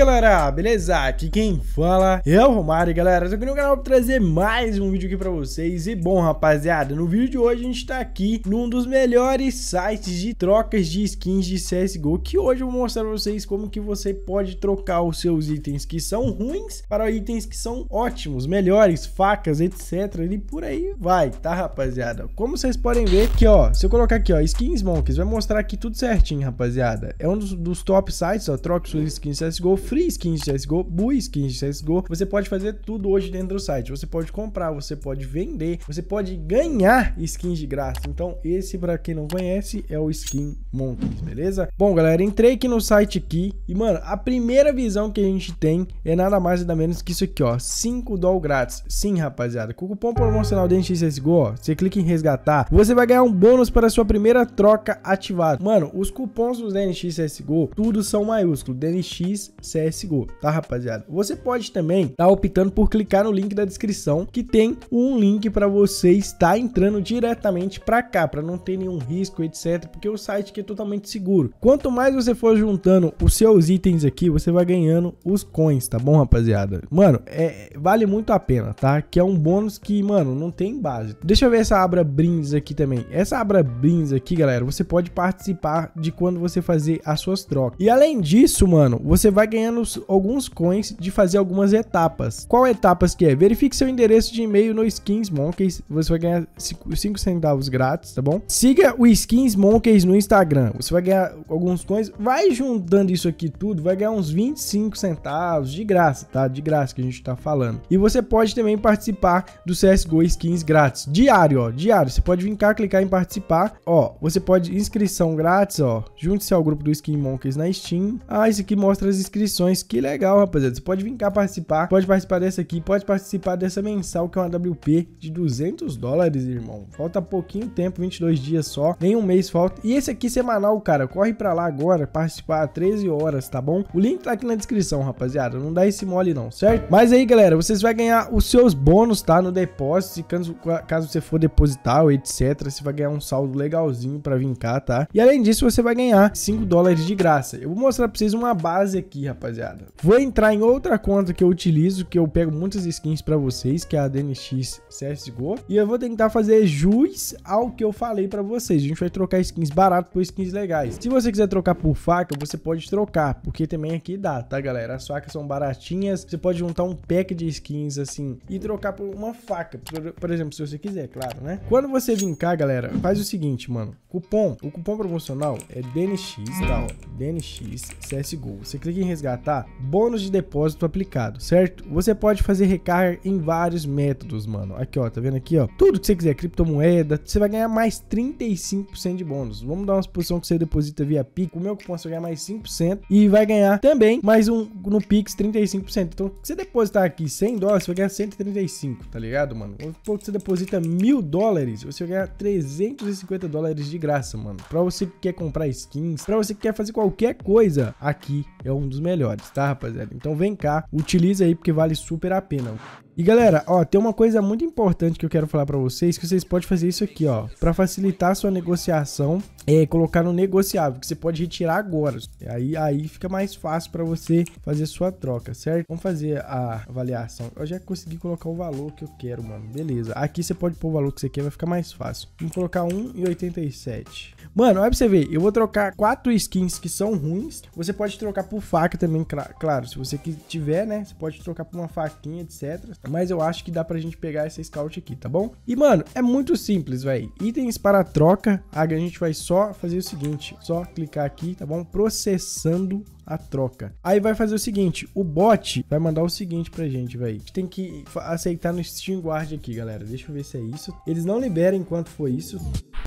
Galera, beleza? Aqui quem fala é o Romário, galera. Tô aqui no canal pra trazer mais um vídeo aqui pra vocês. E bom, rapaziada, no vídeo de hoje a gente tá aqui num dos melhores sites de trocas de skins de CSGO, que hoje eu vou mostrar pra vocês como que você pode trocar os seus itens que são ruins para itens que são ótimos, melhores, facas, etc. E por aí vai, tá, rapaziada? Como vocês podem ver aqui, ó, se eu colocar aqui, ó, Skins Monkeys, vai mostrar aqui tudo certinho, rapaziada. É um dos, dos top sites, ó, troca suas skins CSGO free skins de CSGO, Bui skins de CSGO. Você pode fazer tudo hoje dentro do site. Você pode comprar, você pode vender, você pode ganhar skins de graça. Então, esse, para quem não conhece, é o Skin Monkeys, beleza? Bom, galera, entrei aqui no site aqui e, mano, a primeira visão que a gente tem é nada mais nada menos que isso aqui, ó, 5 doll grátis. Sim, rapaziada, com o cupom promocional DNX CSGO, ó, você clica em resgatar, você vai ganhar um bônus para a sua primeira troca ativada. Mano, os cupons dos DNX CSGO, tudo são maiúsculos, DNX CSGO CSGO, tá, rapaziada? Você pode também estar tá optando por clicar no link da descrição, que tem um link para você estar entrando diretamente para cá, para não ter nenhum risco, etc, porque o site aqui é totalmente seguro. Quanto mais você for juntando os seus itens aqui, você vai ganhando os coins, tá bom, rapaziada? Mano, é, vale muito a pena, tá? Que é um bônus que, mano, não tem base. Deixa eu ver essa abra brindes aqui também. Essa abra brindes aqui, galera, você pode participar de quando você fazer as suas trocas. E além disso, mano, você vai ganhando ganhando alguns coins de fazer algumas etapas. Qual etapas que é? Verifique seu endereço de e-mail no Skins Monkeys, você vai ganhar 5 centavos grátis, tá bom? Siga o Skins Monkeys no Instagram, você vai ganhar alguns coins, vai juntando isso aqui tudo, vai ganhar uns 25 centavos de graça, tá? De graça que a gente tá falando. E você pode também participar do CSGO Skins grátis, diário, ó, diário. Você pode vir cá, clicar em participar, ó, você pode inscrição grátis, ó, junte-se ao grupo do Skin Monkeys na Steam. Ah, isso aqui mostra as inscrições que legal, rapaziada. Você pode vir cá participar, pode participar dessa aqui, pode participar dessa mensal, que é uma WP de 200 dólares, irmão. Falta pouquinho tempo, 22 dias só, nem um mês falta. E esse aqui semanal, cara, corre pra lá agora, participar 13 horas, tá bom? O link tá aqui na descrição, rapaziada. Não dá esse mole não, certo? Mas aí, galera, vocês vão ganhar os seus bônus, tá? No depósito, caso, caso você for depositar ou etc, você vai ganhar um saldo legalzinho pra vir cá, tá? E além disso, você vai ganhar 5 dólares de graça. Eu vou mostrar pra vocês uma base aqui, rapaziada rapaziada. Vou entrar em outra conta que eu utilizo, que eu pego muitas skins para vocês, que é a DNX CSGO. E eu vou tentar fazer jus ao que eu falei para vocês. A gente vai trocar skins baratas por skins legais. Se você quiser trocar por faca, você pode trocar, porque também aqui dá, tá, galera? As facas são baratinhas. Você pode juntar um pack de skins assim e trocar por uma faca, por, por exemplo, se você quiser, claro, né? Quando você vir cá, galera, faz o seguinte, mano. Cupom, o cupom promocional é DNX, tá? Ó, DNX CSGO. Você clica em resgatar tá? Bônus de depósito aplicado, certo? Você pode fazer recarga em vários métodos, mano. Aqui, ó, tá vendo aqui, ó? Tudo que você quiser, criptomoeda, você vai ganhar mais 35% de bônus. Vamos dar uma suposição que você deposita via Pix, o meu cupom você vai ganhar mais 5% e vai ganhar também mais um no Pix 35%. Então, se você depositar aqui 100 dólares, você vai ganhar 135, tá ligado, mano? Ou você deposita mil dólares, você vai ganhar 350 dólares de graça, mano. Pra você que quer comprar skins, pra você que quer fazer qualquer coisa, aqui é um dos melhores melhores, tá, rapaziada? Então vem cá, utiliza aí porque vale super a pena. E galera, ó, tem uma coisa muito importante que eu quero falar para vocês, que vocês podem fazer isso aqui, ó, para facilitar a sua negociação, é colocar no negociável, que você pode retirar agora. Aí aí fica mais fácil para você fazer sua troca, certo? Vamos fazer a avaliação. Eu já consegui colocar o valor que eu quero, mano. Beleza. Aqui você pode pôr o valor que você quer, vai ficar mais fácil. Vamos colocar 1,87. Mano, olha pra você ver, eu vou trocar quatro skins que são ruins. Você pode trocar por faca também, claro, se você tiver, né? Você pode trocar por uma faquinha, etc mas eu acho que dá pra gente pegar essa scout aqui, tá bom? E, mano, é muito simples, velho. Itens para troca, a gente vai só fazer o seguinte, só clicar aqui, tá bom? Processando a troca. Aí vai fazer o seguinte, o bot vai mandar o seguinte pra gente, velho. A gente tem que aceitar no Steam Guard aqui, galera. Deixa eu ver se é isso. Eles não liberam enquanto for isso.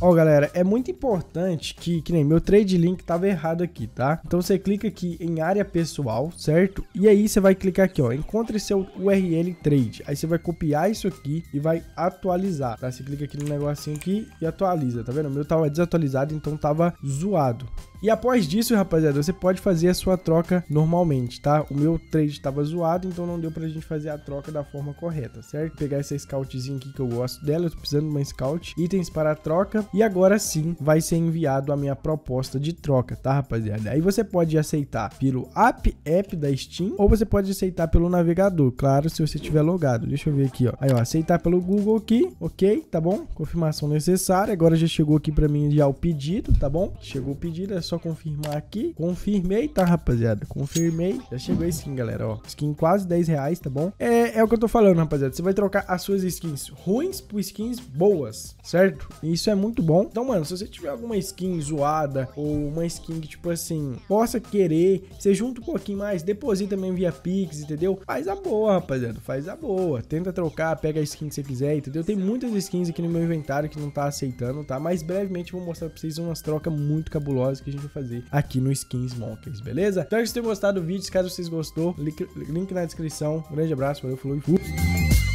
Ó, galera, é muito importante que, que nem meu trade link tava errado aqui, tá? Então você clica aqui em área pessoal, certo? E aí você vai clicar aqui, ó, encontre seu URL trade. Aí você vai copiar isso aqui e vai atualizar, tá? Você clica aqui no negocinho aqui e atualiza, tá vendo? O meu tava desatualizado, então tava zoado. E após disso, rapaziada, você pode fazer a sua troca normalmente, tá? O meu trade estava zoado, então não deu pra gente fazer a troca da forma correta, certo? Pegar essa scoutzinha aqui que eu gosto dela, eu tô precisando de uma scout, itens para a troca, e agora sim vai ser enviado a minha proposta de troca, tá, rapaziada? Aí você pode aceitar pelo app, app da Steam, ou você pode aceitar pelo navegador, claro, se você tiver logado. Deixa eu ver aqui, ó. Aí, ó, aceitar pelo Google aqui, ok, tá bom? Confirmação necessária, agora já chegou aqui pra mim já o pedido, tá bom? Chegou o pedido, é só confirmar aqui. Confirmei, tá, rapaziada? Confirmei. Já chegou a skin, galera, ó. Skin quase 10 reais, tá bom? É, é o que eu tô falando, rapaziada. Você vai trocar as suas skins ruins por skins boas, certo? E isso é muito bom. Então, mano, se você tiver alguma skin zoada ou uma skin que, tipo assim, possa querer, você junta um pouquinho mais, deposita também via Pix, entendeu? Faz a boa, rapaziada. Faz a boa. Tenta trocar, pega a skin que você quiser, entendeu? Tem muitas skins aqui no meu inventário que não tá aceitando, tá? Mas brevemente eu vou mostrar pra vocês umas trocas muito cabulosas que a gente vai fazer aqui no Skins Monkeys, beleza? Espero que vocês tenham gostado do vídeo. Caso vocês gostou, link, link na descrição. Um grande abraço, valeu, falou e fui.